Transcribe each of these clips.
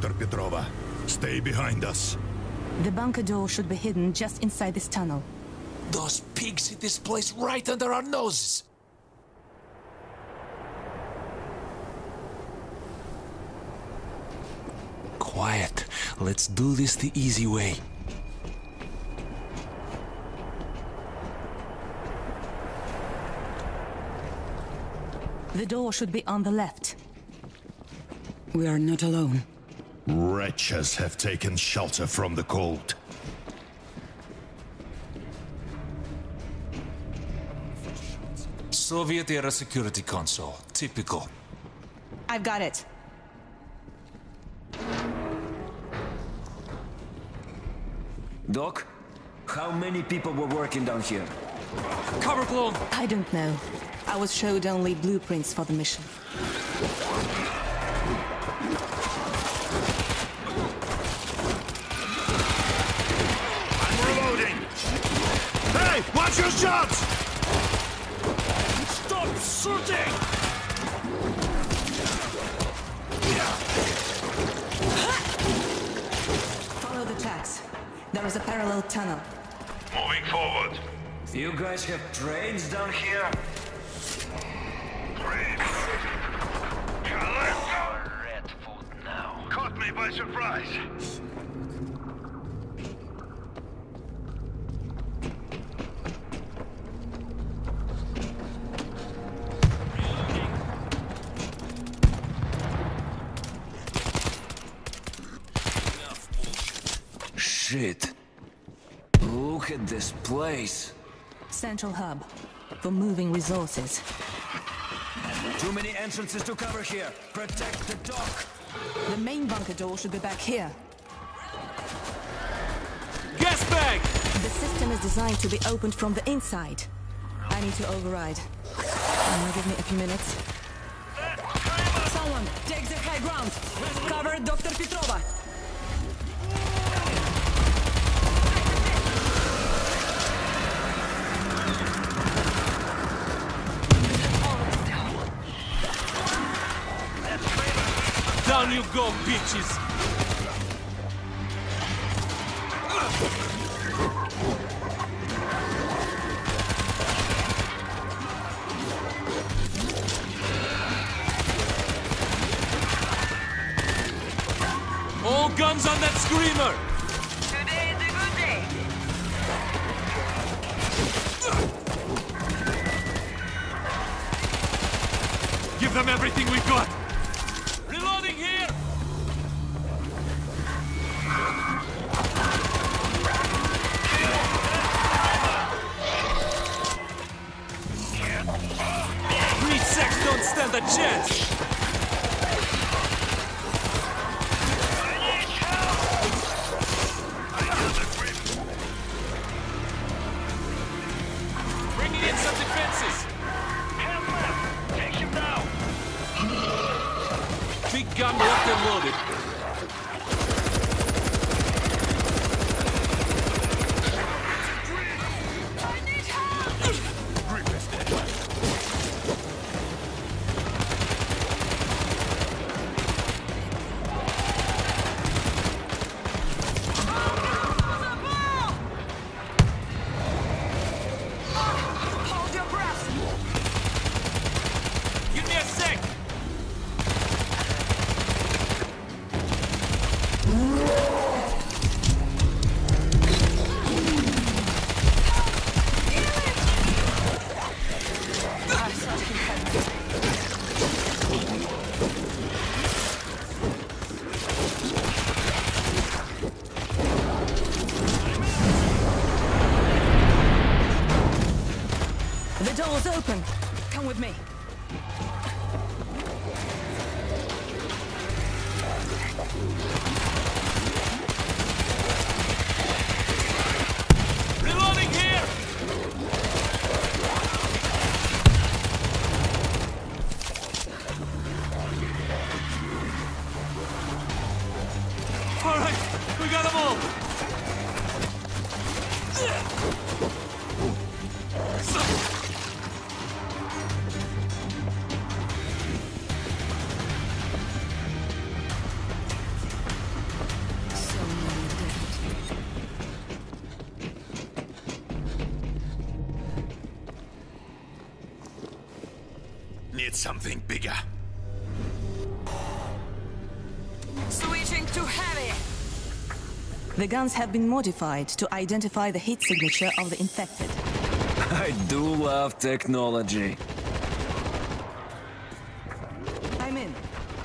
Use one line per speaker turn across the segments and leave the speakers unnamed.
careful, Dr. Petrova. Stay behind us.
The bunker door should be hidden just inside this tunnel.
Those pigs hid this place right under our noses. Quiet. Let's do this the easy way.
The door should be on the left.
We are not alone.
Wretches have taken shelter from the cold.
Soviet era security console. Typical.
I've got it.
Doc, how many people were working down here?
Cover blown!
I don't know. I was showed only blueprints for the mission.
Hey, watch your shots!
Stop shooting!
Follow the tracks. There is a parallel tunnel.
Moving forward.
You guys have trains down here?
Red food now.
Caught me by surprise.
Place.
Central hub for moving resources.
Too many entrances to cover here. Protect the dock.
The main bunker door should be back here.
Gas bag!
The system is designed to be opened from the inside. I need to override. Now give me a few minutes.
Someone, take the high ground! Cover Dr. Petrova!
Down you go, bitches! All guns on that screamer!
Something bigger.
Switching to heavy.
The guns have been modified to identify the heat signature of the infected.
I do love technology.
I'm in.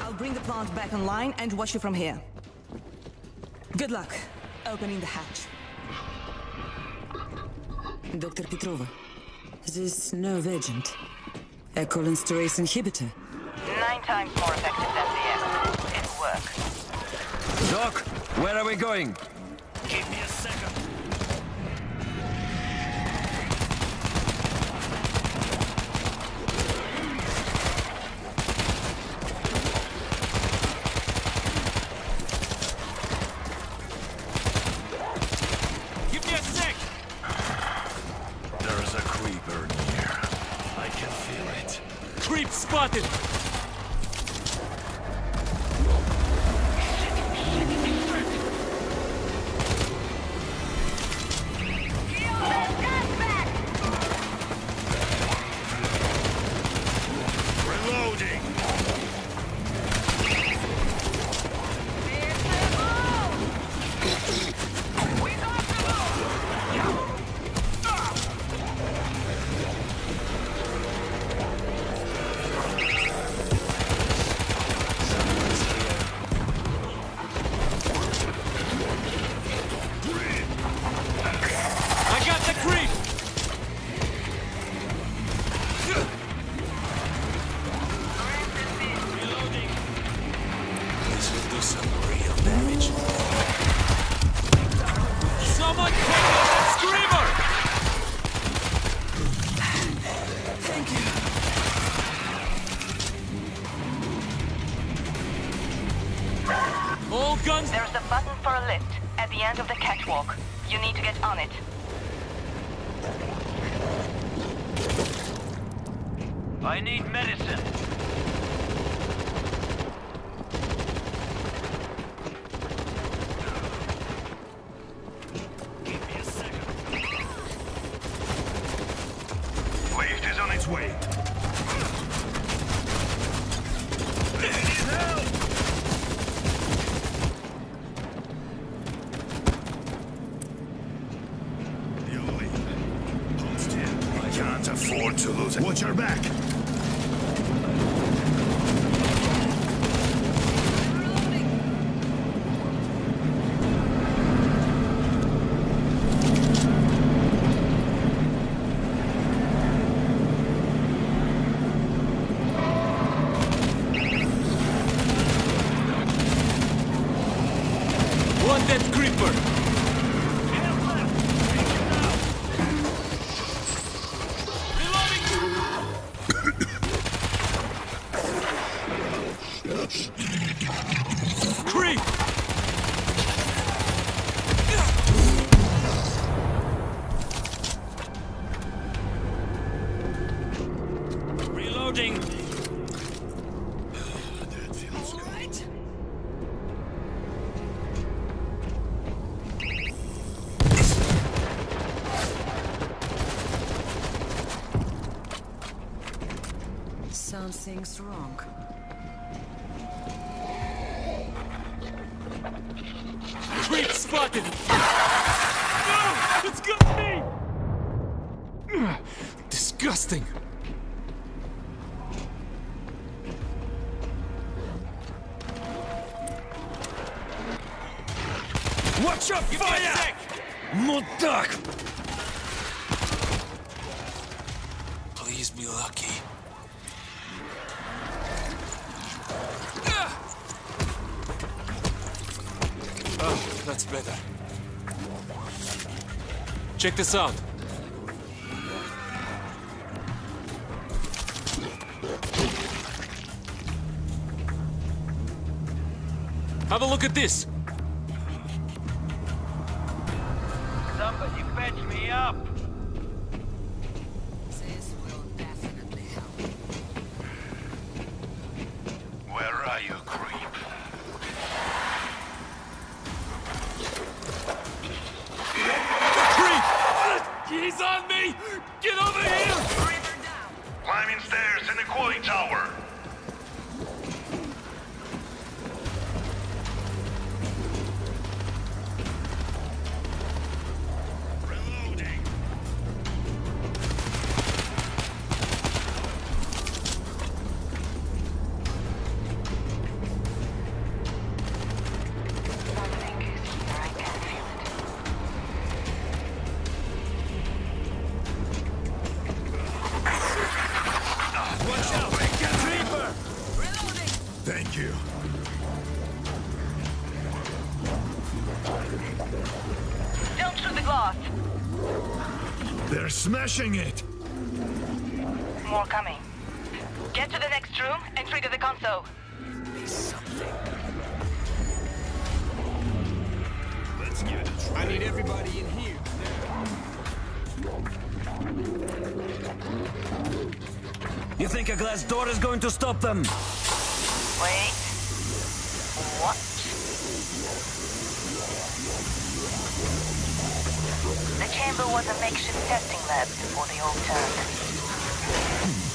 I'll bring the plant back online and watch you from here. Good luck opening the hatch.
Dr. Petrova. This nerve agent. A cholinesterase inhibitor.
Nine times more effective than the X. It works.
Doc, where are we going?
Spotted! All guns
There's a button for a lift at the end of the catwalk. You need to get on it.
I need medicine.
Give me a second. Lift is on its way. Need help! You'll leave. Hold still. I can't afford to lose it. Watch your back!
Something's wrong.
Creep spotted! no! It's got me! Disgusting!
Watch
out!
fire!
Not
dark!
Please be lucky. Oh, that's better. Check this out. Have a look at this.
Somebody fetch me up!
On me! Get over here!
Climbing stairs in the recoiling tower.
Watch out! Creeper!
Thank you.
Don't shoot the glass.
They're smashing it.
More coming. Get to the next room and trigger the console.
Let's give it a try.
I need everybody in here. You think a glass door is going to stop them?
Wait. What? The chamber was a makeshift testing lab before they all turned. Hmm.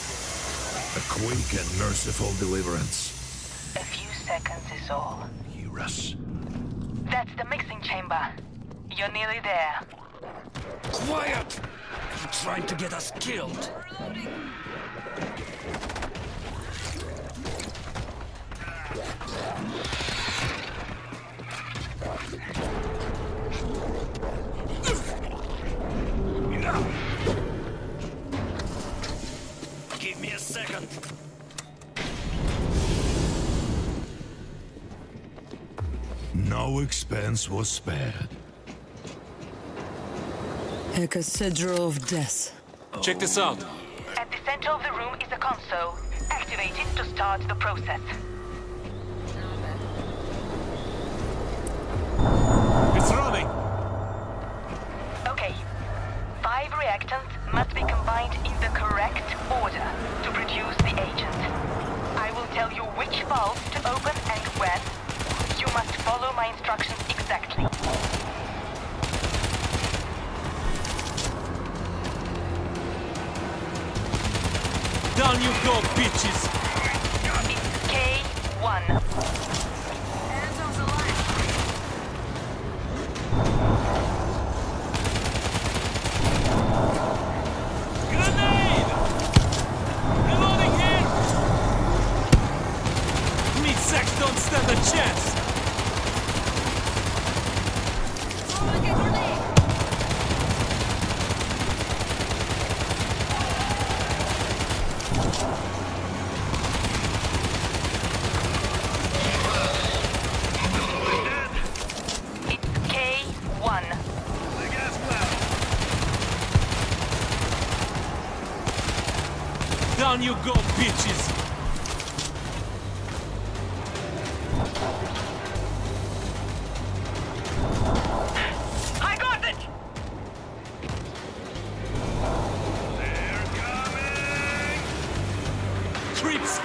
A quick and merciful deliverance.
A few seconds is all.
Hear us.
That's the mixing chamber. You're nearly there.
Quiet! You're trying to get us killed. Give me a second.
No expense was spared.
A cathedral of death.
Check this out.
At the center of the room is a console. Activate it to start the process.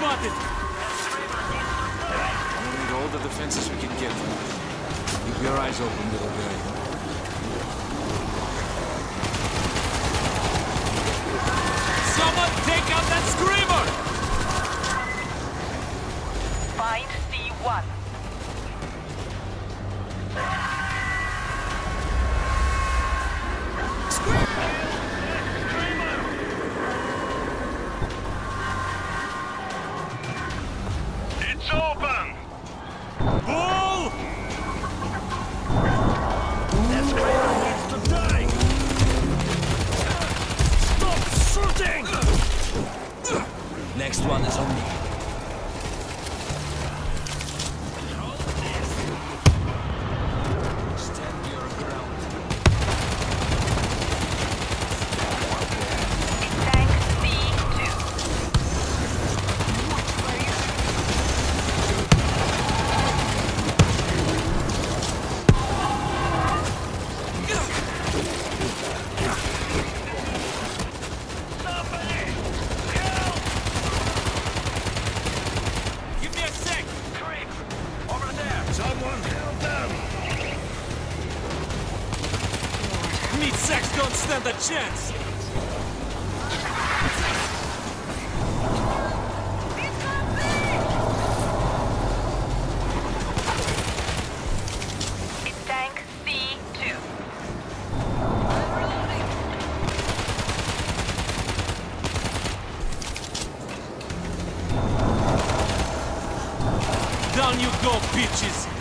Spotted!
We need all the defenses we can get. Keep your eyes open, little guy.
Someone take out that screamer!
Find C1.
you go, bitches!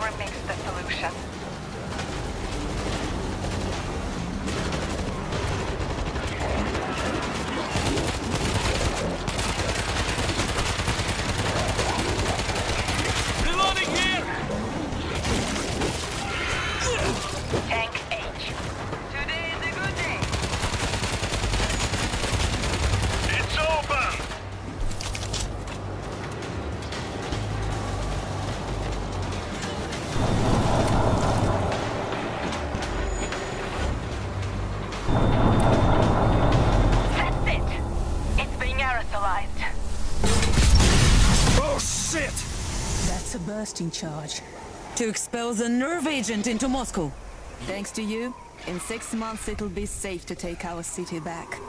Remix the solution.
A bursting charge. To expel the nerve agent into Moscow. Thanks to you, in six months it'll be safe to take our city back.